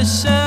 myself.